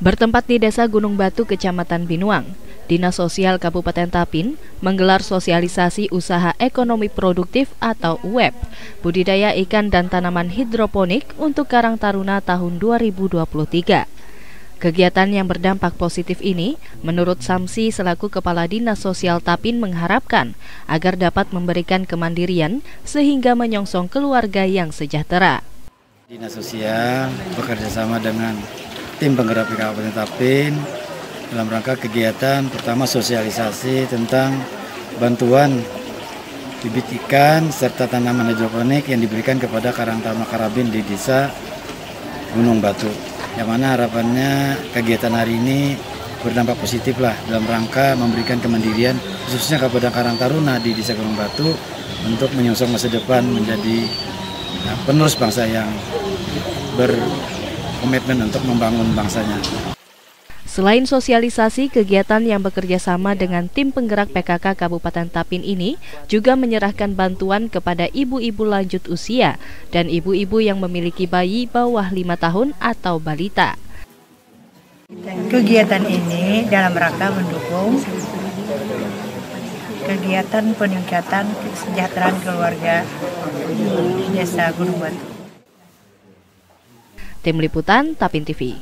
Bertempat di Desa Gunung Batu, Kecamatan Binuang, Dinas Sosial Kabupaten Tapin menggelar sosialisasi usaha ekonomi produktif atau UEP, budidaya ikan dan tanaman hidroponik untuk Karang Taruna tahun 2023. Kegiatan yang berdampak positif ini, menurut Samsi selaku Kepala Dinas Sosial Tapin mengharapkan agar dapat memberikan kemandirian sehingga menyongsong keluarga yang sejahtera. Dinas Sosial bekerja sama dengan tim penggerak Kabupaten Tapin dalam rangka kegiatan pertama sosialisasi tentang bantuan bibit ikan serta tanaman hidroponik yang diberikan kepada Karang Taruna Karabin di Desa Gunung Batu yang mana harapannya kegiatan hari ini berdampak positif lah dalam rangka memberikan kemandirian khususnya kepada Karang Taruna di Desa Gunung Batu untuk menyongsong masa depan menjadi nah, penerus bangsa yang berkomitmen untuk membangun bangsanya. Selain sosialisasi, kegiatan yang bekerja sama dengan tim penggerak PKK Kabupaten Tapin ini juga menyerahkan bantuan kepada ibu-ibu lanjut usia dan ibu-ibu yang memiliki bayi bawah lima tahun atau balita. Kegiatan ini dalam rangka mendukung kegiatan peningkatan kesejahteraan keluarga di Desa Gunung Batu. Tim Liputan Tapin TV